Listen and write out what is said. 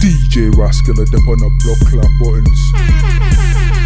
DJ Rascal, a dip on the block clap buttons.